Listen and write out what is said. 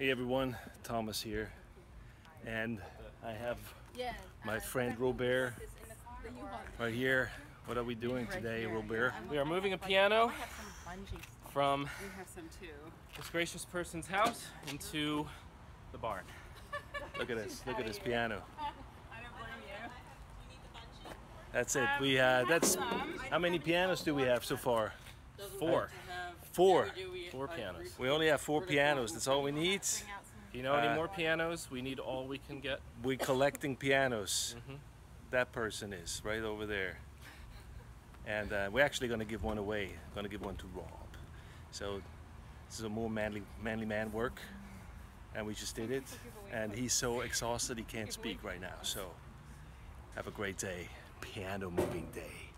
Hey everyone, Thomas here, and I have my friend Robert right here. What are we doing today, Robert? We are moving a piano I have some bungee stuff. from We have some too. this gracious person's house into the barn. Look at this, look at this piano. I don't blame you. That's it. We uh, that's how many pianos do we have so far? Four. Four. Four pianos. We only have four pianos. That's all we need. If you know any Uh, more pianos, we need all we can get. We're collecting pianos. That person is right over there, and uh, we're actually going to give one away. Going to give one to Rob. So this is a more manly, manly man work, and we just did it. And he's so exhausted he can't speak right now. So have a great day, piano moving day.